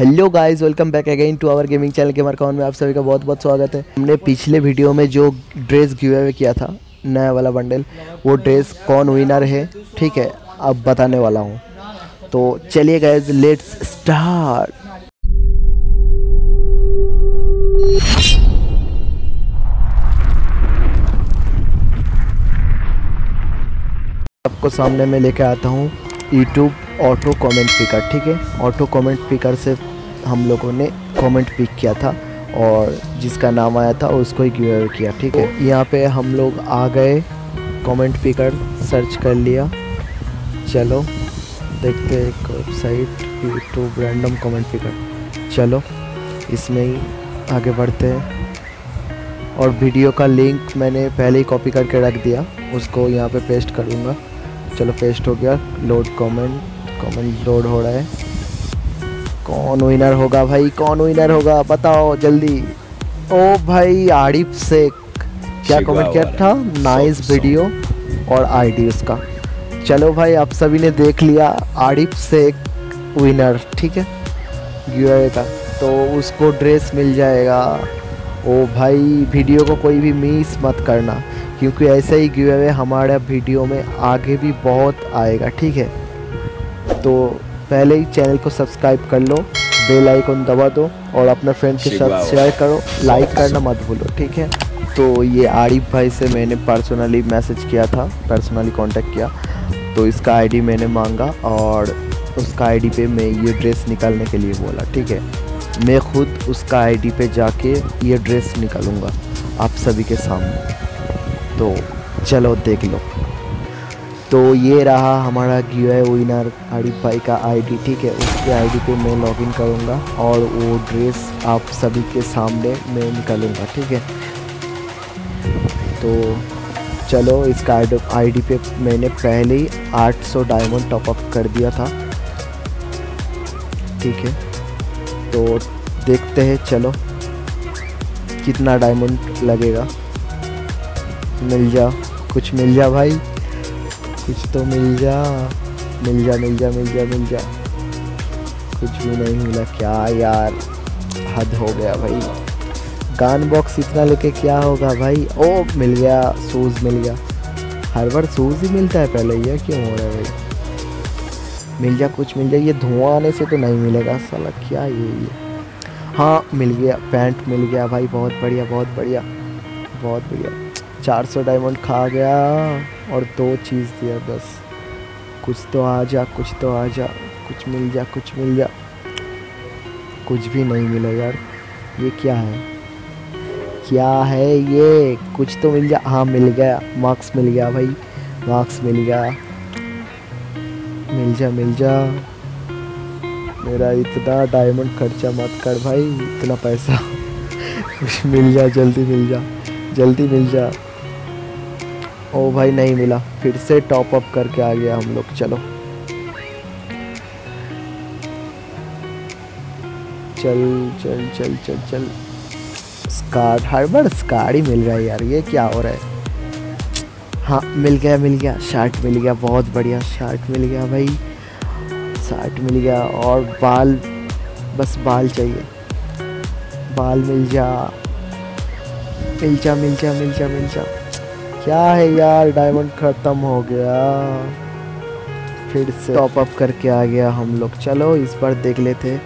Hello guys welcome back again to our gaming channel के कॉन में आप सभी का बहुत बहुत स्वागत है। हमने पिछले वीडियो में जो ड्रेस गिव अवे किया था, नया वाला बंडल वो ड्रेस कौन विनर है, ठीक है, अब बताने वाला हूँ। तो चलिए गाइस लेट्स स्टार्ट आपको सामने में लेके आता हूँ यूट्यूब ऑटो कमेंट पिकर ठीक है? ऑटो कमेंट पिकर से हम लोगों ने कमेंट पिक किया था और जिसका नाम आया था उसको ही गिव किया, ठीक है? यहाँ पे हम लोग आ गए कमेंट पिकर सर्च कर लिया। चलो, देखते हैं एक website YouTube random comment picker चलो, इसमें ही आगे बढ़ते हैं। और वीडियो का लिंक मैंने पहले ही कॉपी करके रख दिया, उसको यहाँ पे पेस्ट करूँगा। चलो पेस्ट हो गया लोड कमेंट कमेंट लोड हो रहा है। कौन विनर होगा भाई? कौन विनर होगा? बताओ जल्दी। ओ भाई आरिफ शेख। क्या कमेंट किया था? नाइस वीडियो और आईडी उसका। चलो भाई आप सभी ने देख लिया आरिफ शेख विनर ठीक है? गिवे का तो उसको ड्रेस मिल जाएगा। ओ भाई वीडियो को कोई भी मिस मत करना क्योंकि ऐसे ही गिव हमारे वीडियो में आगे भी बहुत आएगा ठीक है? तो पहले ही चैनल को सब्सक्राइब कर लो बेल आइकन दबा दो और अपने फ्रेंड के साथ शेयर करो लाइक करना मत भूलो ठीक है? तो ये आरिफ भाई से मैंने पर्सनली मैसेज किया था पर्सनली कांटेक्ट किया। तो इसका आईडी मैंने मांगा और उसका आईडी पे मैं ये ड्रेस निकालने के लिए बोला ठीक है? मैं खुद उसका आईडी पे जाके ये ड्रेस निकालूँगा आप सभी के सामने। तो चलो देख लो। तो ये रहा हमारा गिवे विनर आरिफ भाई का आईडी ठीक है? उसके आईडी पे मैं लॉगिन करूँगा और वो ड्रेस आप सभी के सामने मैं निकालूँगा, ठीक है? तो चलो इसका आईडी पे मैंने पहले ही 800 डायमंड टॉपअप कर दिया था, ठीक है? तो देखते हैं, चलो, कितना डायमंड लगेगा? मिल जा, कुछ मिल जा भाई? कुछ तो मिल जा। मिल जा मिल जा मिल जा मिल जा। कुछ भी नहीं मिला। क्या यार? हद हो गया भाई। गान बॉक्स इतना लेके क्या होगा भाई? ओ, मिल गया। शूज़ मिल गया। हर बार शूज़ ही मिलता है पहले। ये क्यों हो रहा है भाई? मिल जा, कुछ मिल जाए ये धुआँ आने से तो नहीं मिलेगा। साला, क्या ये ये? हाँ मिल गया। पैंट मिल गया भाई। बहुत बढ़िया बहुत बढ़िया। बहुत बढ़िया। 400 डायमंड खा गया। और दो चीज़ दिया बस। कुछ तो आ जा, कुछ तो आ जा, कुछ मिल जा, कुछ मिल जा। कुछ भी नहीं मिला यार, ये क्या है? क्या है ये? कुछ तो मिल जा। हाँ मिल गया। मार्क्स मिल गया भाई, मार्क्स मिल गया। मिल जा मिल जा। मेरा इतना डायमंड खर्चा मत कर भाई, इतना पैसा। कुछ मिल जा, जल्दी मिल जा, जल्दी मिल जा। ओ भाई, नहीं मिला। फिर से टॉप अप करके आ गया हम लोग। चलो। चल चल चल चल चल। स्कार्ट हर बार स्कार ही मिल रहा है यार। ये क्या हो रहा है? हाँ मिल गया मिल गया। शर्ट मिल गया, बहुत बढ़िया शर्ट मिल गया भाई। शर्ट मिल गया और बाल बस बाल चाहिए। बाल मिल जा। मिल जा मिल जा मिल जा मिल जा। क्या है यार? डायमंड ख़त्म हो गया। फिर से टॉप अप करके आ गया हम लोग। चलो, इस बार देख लेते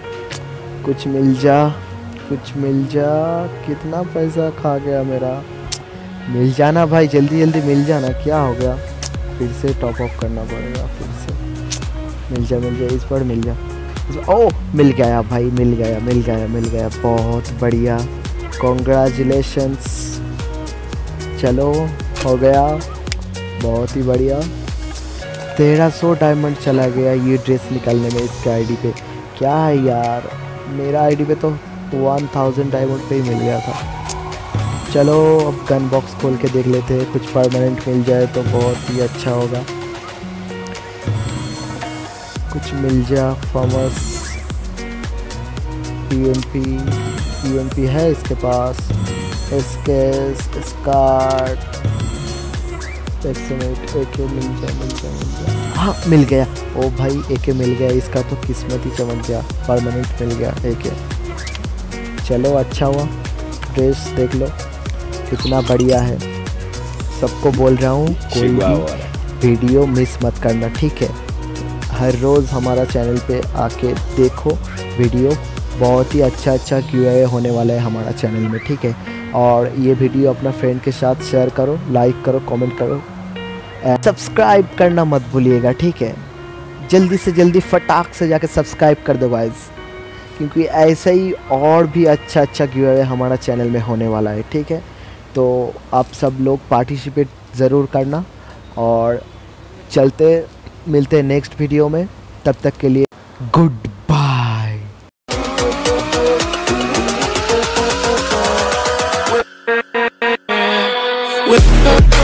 कुछ मिल जा, कुछ मिल जा। कितना पैसा खा गया मेरा। मिल जाना भाई, जल्दी जल्दी मिल जाना। क्या हो गया? फिर से टॉप अप करना पड़ेगा, फिर से। मिल जा मिल जा, इस बार मिल जा। ओ मिल गया भाई, मिल गया मिल गया मिल गया। बहुत बढ़िया। कॉन्ग्रेचुलेशंस चलो। हो गया। बहुत ही बढ़िया। तेरह सौ डायमंड चला गया ये ड्रेस निकालने में इसके आईडी पे। क्या है यार? मेरा आईडी पे तो वन थाउज़ेंड डायमंड पे ही मिल गया था। चलो, अब गन बॉक्स खोल के देख लेते हैं। कुछ परमानेंट मिल जाए तो बहुत ही अच्छा होगा। कुछ मिल जा फॉर्मस पीएमपी पीएमपी है इसके पास। एसकेस स्कार्ट एक मिल मिल मिल हाँ मिल गया। ओ भाई एक मिल गया इसका तो किस्मत ही चमक गया। परमानेंट मिल गया एक। चलो अच्छा हुआ। ड्रेस देख लो कितना बढ़िया है। सबको बोल रहा हूँ कोई भी वीडियो मिस मत करना ठीक है? हर रोज़ हमारा चैनल पे आके देखो वीडियो बहुत ही अच्छा अच्छा क्यू होने वाला है हमारा चैनल में ठीक है? और ये वीडियो अपना फ्रेंड के साथ शेयर करो लाइक करो कमेंट करो। सब्सक्राइब करना मत भूलिएगा, ठीक है? जल्दी से जल्दी फटाक से जाके सब्सक्राइब कर दो गाइज़ क्योंकि ऐसे ही और भी अच्छा अच्छा गिव हमारा चैनल में होने वाला है, ठीक है? तो आप सब लोग पार्टिसिपेट ज़रूर करना और चलते, मिलते हैं नेक्स्ट वीडियो में, तब तक के लिए good With